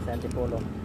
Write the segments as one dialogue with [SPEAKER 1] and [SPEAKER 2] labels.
[SPEAKER 1] guys, antipolo.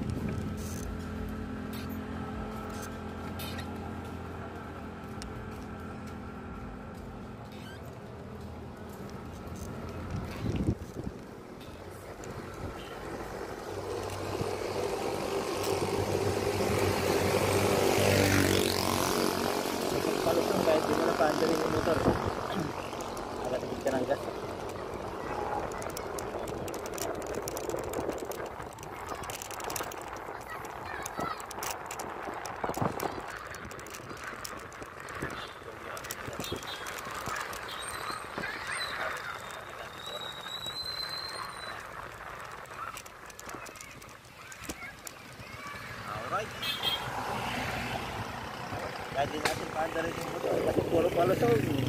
[SPEAKER 1] Natin paandarin yung motor kasi puro palusong.